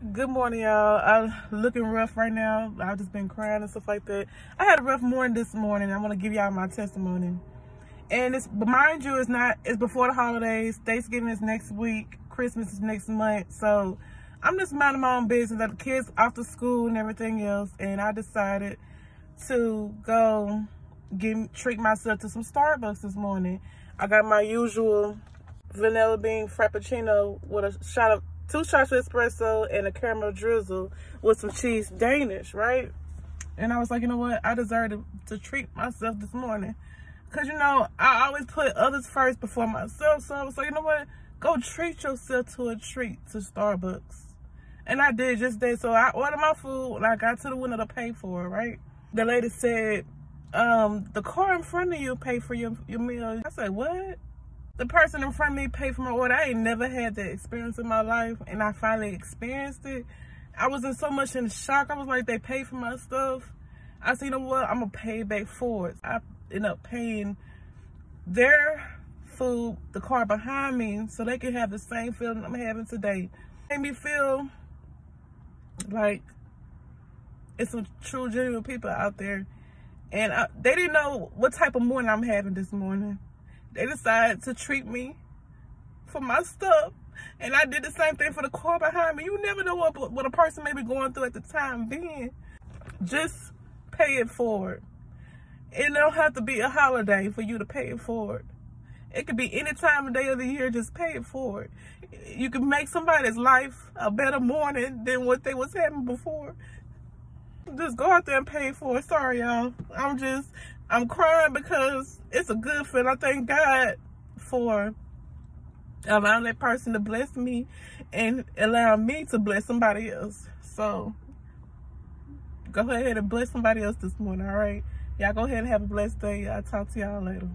Good morning, y'all. I'm looking rough right now. I've just been crying and stuff like that. I had a rough morning this morning. I'm gonna give y'all my testimony. And it's, but mind you, it's not. It's before the holidays. Thanksgiving is next week. Christmas is next month. So I'm just minding my own business. The kids off to school and everything else. And I decided to go get treat myself to some Starbucks this morning. I got my usual vanilla bean frappuccino with a shot of two shots of espresso and a caramel drizzle with some cheese Danish, right? And I was like, you know what? I deserve to, to treat myself this morning. Because, you know, I always put others first before myself. So I was like, you know what? Go treat yourself to a treat to Starbucks. And I did just that. So I ordered my food and I got to the window to pay for it, right? The lady said, um, the car in front of you pay for your, your meal. I said, what? The person in front of me paid for my order. I ain't never had that experience in my life, and I finally experienced it. I was in so much in shock. I was like, they paid for my stuff. I said, you know what? I'm to pay back for it. I end up paying their food, the car behind me, so they can have the same feeling I'm having today. Made me feel like it's some true, genuine people out there. And I, they didn't know what type of morning I'm having this morning they decided to treat me for my stuff. And I did the same thing for the car behind me. You never know what, what a person may be going through at the time being. Just pay it forward. It don't have to be a holiday for you to pay it forward. It could be any time of day of the year, just pay it forward. You can make somebody's life a better morning than what they was having before. Just go out there and pay for it. Sorry, y'all. I'm just, I'm crying because it's a good feeling. I thank God for allowing that person to bless me and allow me to bless somebody else. So go ahead and bless somebody else this morning, all right? Y'all go ahead and have a blessed day. I'll talk to y'all later.